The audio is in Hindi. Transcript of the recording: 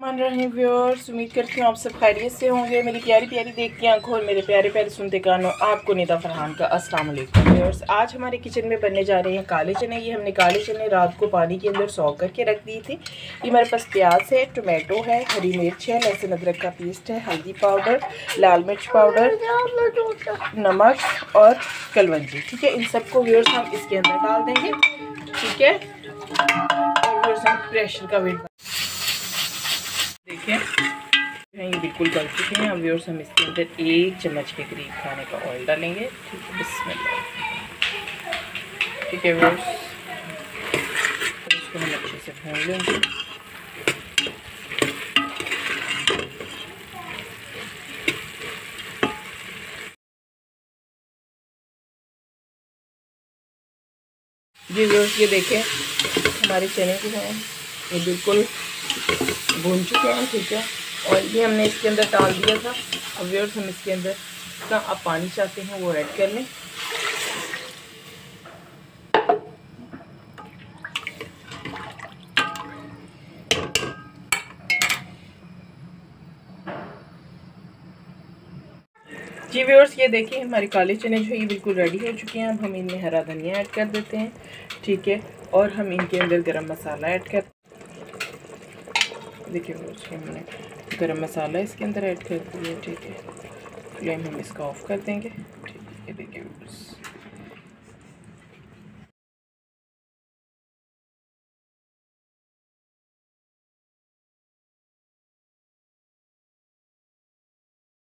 मान रहे व्यूअर्स उम्मीद करती हूँ आप सब खैरियत से होंगे। मेरी प्यारी प्यारी देखती आँखों और मेरे प्यारे प्यारे सुनते कानों, आपको निदा फरहान का अस्सलाम वालेकुम। व्यूअर्स आज हमारे किचन में बनने जा रहे हैं काले चने। ये हमने काले चने रात को पानी के अंदर सौ करके रख दिए थे। ये हमारे पास प्याज है टोमेटो है, हरी मिर्च है, लहसुन अदरक का पेस्ट है, हल्दी पाउडर लाल मिर्च पाउडर नमक और कलवंजी। ठीक है, इन सबको व्यूअर्स हम इसके अंदर डाल देंगे। ठीक है? प्रेशर का वेट देखिए ये बिल्कुल गल चुके हैं। अब व्यूअर्स हम इसके अंदर एक चम्मच के करीब खाने का ऑयल डालेंगे। ठीक है, बिस्मिल्लाह। ठीक है व्यूअर्स इसको हम अच्छे से भून लेंगे। जी व्यूअर्स ये देखें, हमारे चने जो हैं ये बिल्कुल भून चुके हैं, ठीक है। और ये हमने इसके अंदर डाल दिया था। अब व्यूअर्स हम इसके अंदर जितना आप पानी चाहते हैं वो ऐड कर लें। जी व्यूअर्स ये देखिए, हमारे काले चने जो है, ये बिल्कुल रेडी हो चुके हैं। अब हम इनमें हरा धनिया ऐड कर देते हैं, ठीक है। और हम इनके अंदर गरम मसाला ऐड कर देखिए उसके हमने गरम मसाला इसके अंदर ऐड कर दिया ठीक है। फ्लेम हम इसका ऑफ़ कर देंगे। ठीक है देखिए